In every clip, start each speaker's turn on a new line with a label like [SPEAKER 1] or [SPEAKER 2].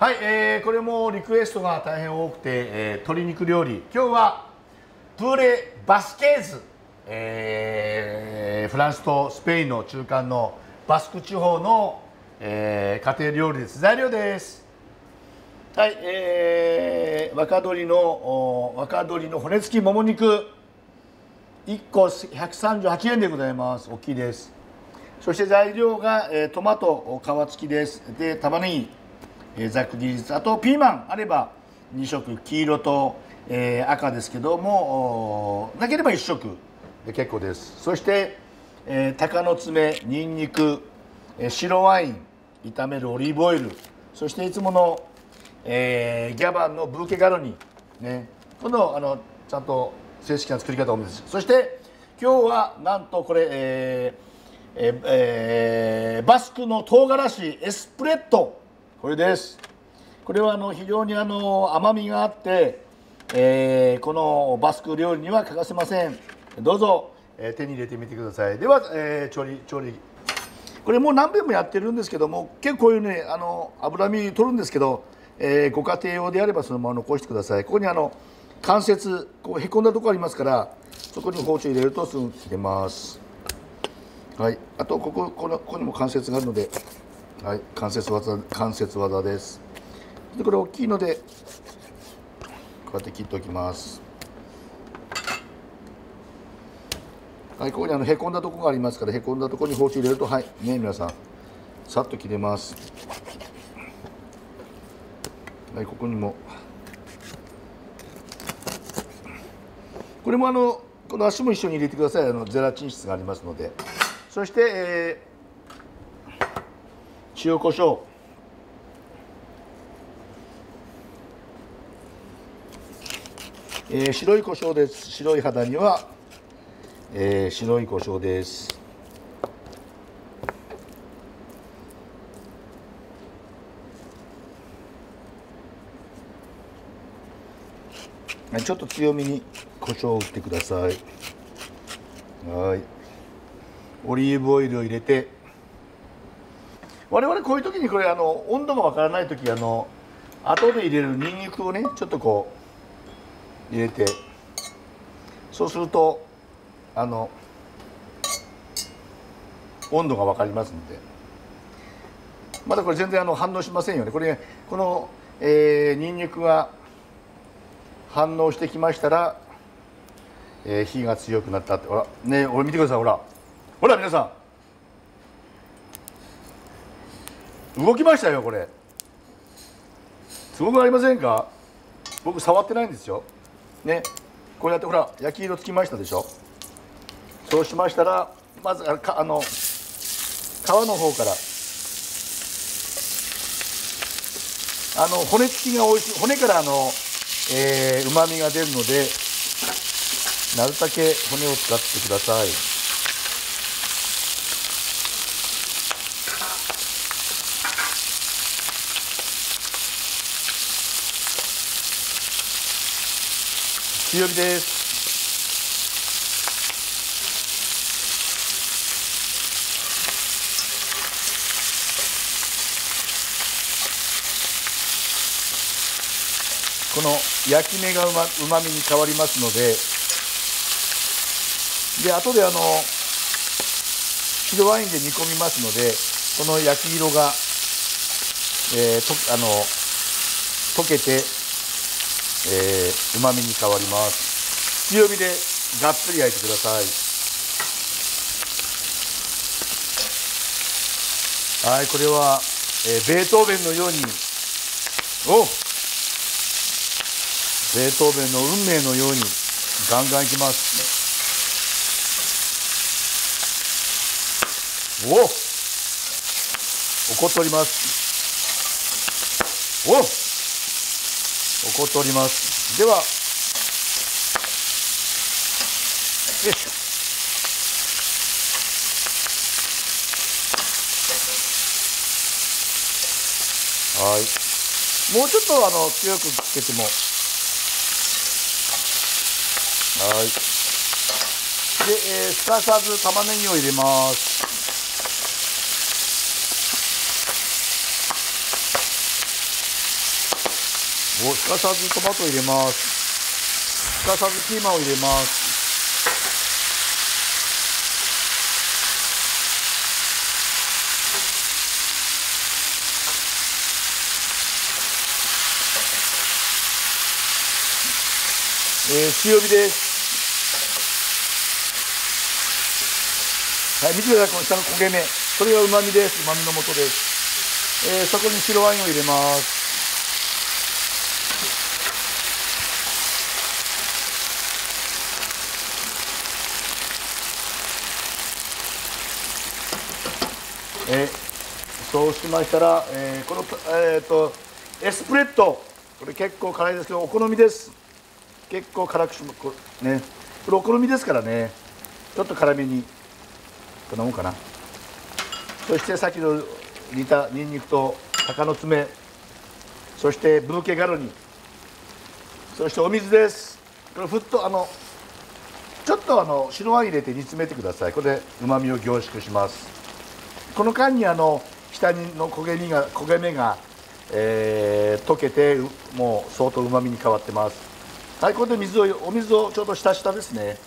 [SPEAKER 1] はい、えー、これもリクエストが大変多くて、えー、鶏肉料理。今日はプーレバスケーズ、えー、フランスとスペインの中間のバスク地方の、えー、家庭料理です。材料です。はい、えー、若鶏の若鶏の骨付きもも肉。1個138円でございます。大きいです。そして材料が、えー、トマト皮付きです。で玉ねぎ、えー、ざく切りあとピーマン。あれば2色。黄色と、えー、赤ですけどもなければ1色。で結構です。そして、えー、鷹の爪にんにく、えー、白ワイン炒めるオリーブオイル。そしていつもの、えー、ギャバンのブーケガロニ。ね。このあのちゃんと正式な作り方をお見せしそして今日はなんとこれ、えーえーえー、バスクの唐辛子エスプレットこれです。これはあの非常にあの甘みがあって、えー、このバスク料理には欠かせません。どうぞ、えー、手に入れてみてください。では、えー、調理調理。これもう何遍もやってるんですけども結構こういうねあの脂身取るんですけど、えー、ご家庭用であればそのまま残してください。ここにあの関節こうへこんだとこありますからそこに包丁入れるとすぐ切れます。はい。あとこここのここにも関節があるのではい関節技関節技です。でこれ大きいのでこうやって切っておきます。はいここにあのへこんだとこがありますからへこんだとこに包丁入れるとはいね皆さんさっと切れます。はいここにも。これもあのこの足も一緒に入れてください。あのゼラチン質がありますので。そして、えー、塩コショウえー、白い胡椒です白い肌には、えー、白い胡椒ですちょっと強めに胡椒を打ってくださいはいオリーブオイルを入れて我々こういう時にこれあの温度がわからない時あの後で入れるにんにくをねちょっとこう入れてそうするとあの温度が分かりますので。まだこれ全然あの反応しませんよね。これこの、えー、にんにくが反応してきましたら、えー、火が強くなったって。ほらね俺見てくださいほら。ほら皆さん。動きましたよこれ。すごくありませんか？僕触ってないんですよ。ね。こうやってほら焼き色つきましたでしょ？そうしましたらまずあの皮の方から。あの骨付きが美味しい。骨からあのえー、旨味が出るのでなるだけ骨を使ってください。強火です。この焼き目がうまうまみに変わりますのでで後であの白ワインで煮込みますのでこの焼き色が、えー、とあの溶けてえうま、みに変わります。強火でがっつり焼いてください。はいこれは、えー、ベートーベンのようにおベートーベンの運命のようにガンガンいきます。お怒っております。お怒っております。では。よいしょ。はい。もうちょっとあの強くつけても。はい。で、えー、すかさず玉ねぎを入れます。おすかさずトマト入れます。すかさずピーマンを入れます。えー、強火です。はい見てくださいこの下の焦げ目。これがうまみです。うまみの素です、えー、そこに白ワインを入れますえー、そうしましたら、えー、この、えーと、エスプレッド。これ結構辛いですけどお好みです。結構辛くしもね。これお好みですからね。ちょっと辛めにこんなもんかな。そしてさっきの煮たにんにくと鷹の爪。そしてブーケガロニ。そしてお水です。これふっとあのちょっとあの白ワイン入れて煮詰めてください。これでうまみを凝縮します。この間にあの下にの焦げ目が焦げ目が、えー、溶けてもう相当うまみに変わってます。はいこれで水をお水をちょうど下下ですね。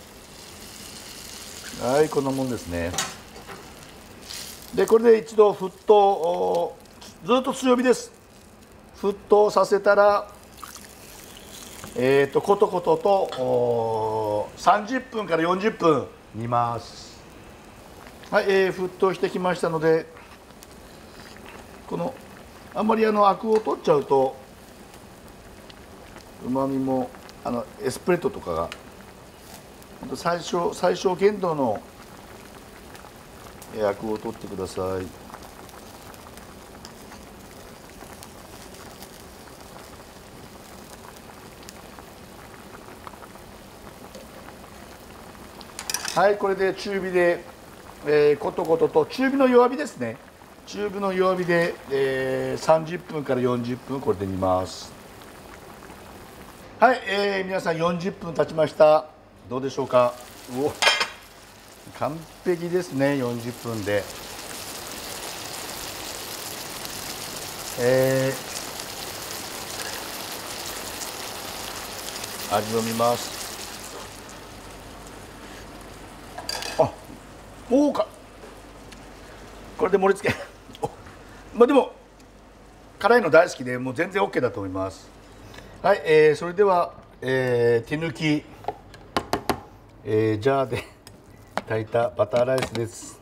[SPEAKER 1] はいこんなもんですね。でこれで一度沸騰ずっと強火です。沸騰させたらえーと、コトコトと30分から40分煮ます。はい、えー、沸騰してきましたのでこのあんまりあのアクを取っちゃうとうまみもあのエスプレッドとかが最小最小限度のアクを取ってください。はいこれで中火で、えー、コトコトと中火の弱火ですね。中火の弱火で、えー、30分から40分これで煮ます。はい、えー、皆さん40分経ちました。どうでしょうか？うお完璧ですね40分で。えー、味を見ます。あもうかこれで盛り付け。まあでも辛いの大好きでもう全然 OK だと思います。はい、えー、それでは、えー、手抜き、えー、ジャーで 炊いたバターライスです。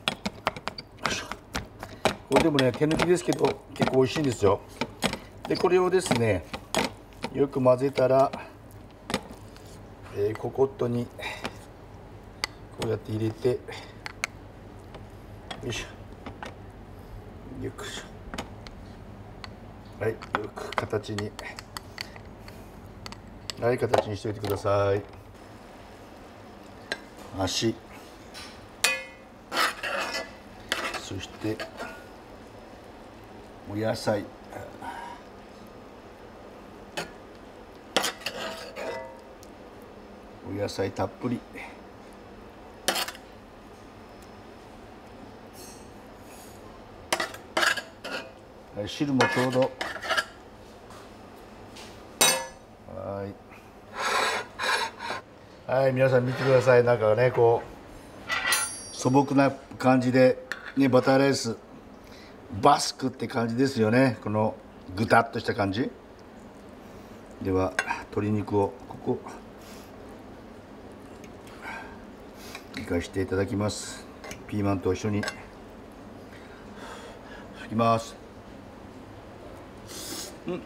[SPEAKER 1] これでもね手抜きですけど結構美味しいんですよ。でこれをですねよく混ぜたら、えー、ココットにこうやって入れてよいしょ。よくしょはいよく形に。はい形にしておいてください。足。そして。お野菜。お野菜たっぷり。汁もちょうど。はい。はい皆さん見てください。なんかねこう素朴な感じでねバターライスバスクって感じですよね。このぐたっとした感じ。では鶏肉をここいかしていただきます。ピーマンと一緒に。拭きます。うん。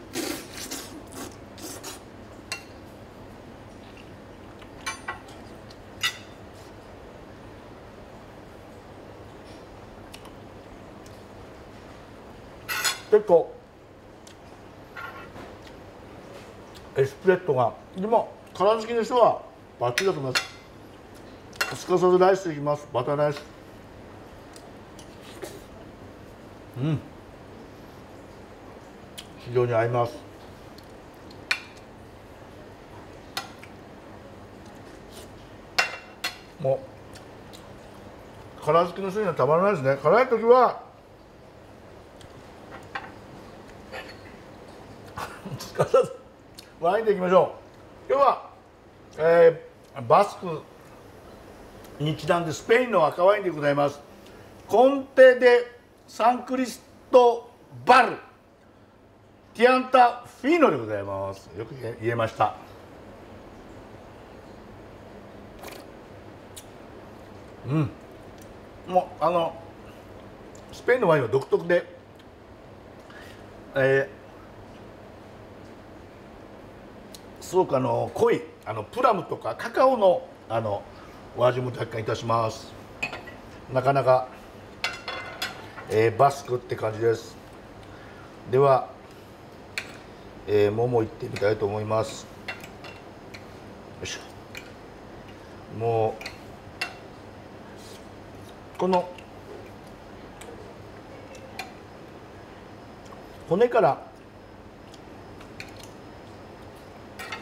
[SPEAKER 1] 結構エスプレッドが。でも辛好きの人はバッチリだと思います。すかさずライスいきます。バターライス。うん非常に合います。もう辛好きの人にはたまらないですね。辛い時はすかさずワインでいきましょう。今日は、えー、バスクにちなんでスペインの赤ワインでございます。コンテ・デ・サンクリスト・バル。ティアンタ・フィーノでございます。よく言えました。うん。もうあのスペインのワインは独特で。えー、すごくあの濃いあのプラムとかカカオのあのお味も若干いたします。なかなか、えー、バスクって感じです。では、えー、桃いってみたいと思います。よいしょ。もうこの骨から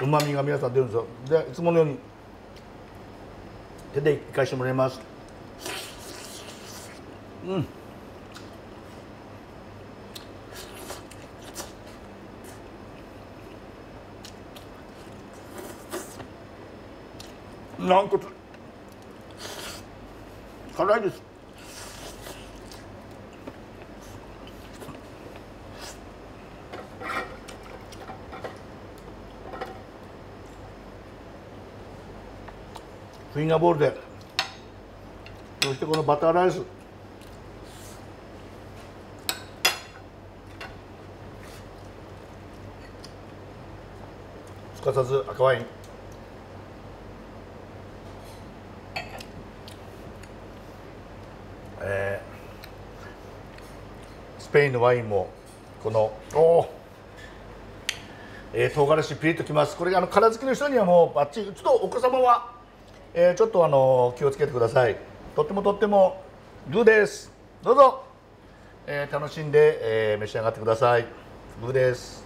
[SPEAKER 1] うまみが皆さん出るんですよ。でいつものように手でいかしてもらいます。うん。軟骨辛いです。フィンガーボールでそしてこのバターライス。すかさず赤ワインえー、スペインのワインもこのおえー、唐辛子ピリッときます。これあの殻付きの人にはもうバッチリちょっとお子様はえー、ちょっとあの気をつけてください。とってもとってもグーです。どうぞ、えー、楽しんで、えー、召し上がってください。グーです。